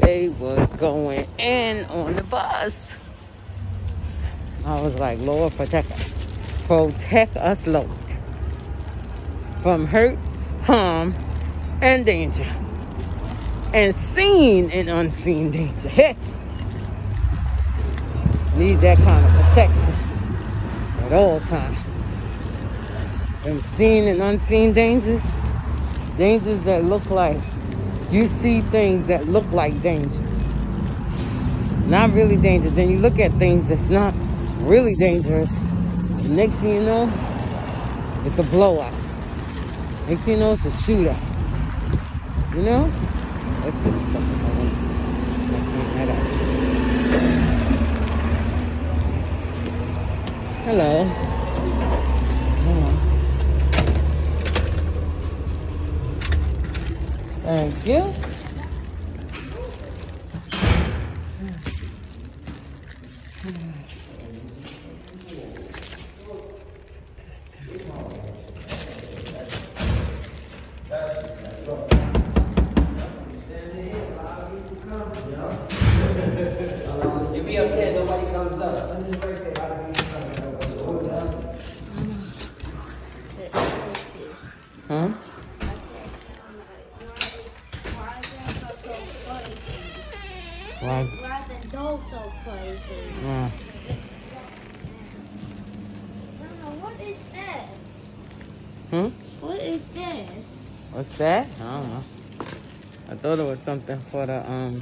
they was going in on the bus. I was like, Lord, protect us. Protect us, Lord. From hurt, harm, and danger. And seen and unseen danger. Hey. Need that kind of protection at all times. Them seen and unseen dangers. Dangers that look like you see things that look like danger. Not really danger. Then you look at things that's not really dangerous. The next thing you know, it's a blowout. Next thing you know, it's a shootout. You know? Let's see that. Hello. Thank you. You be up there, nobody comes up. Huh? Why? Why the door so crazy? Uh, Mama, what is this? hmm? What is this? What's that? I don't know. I thought it was something for the um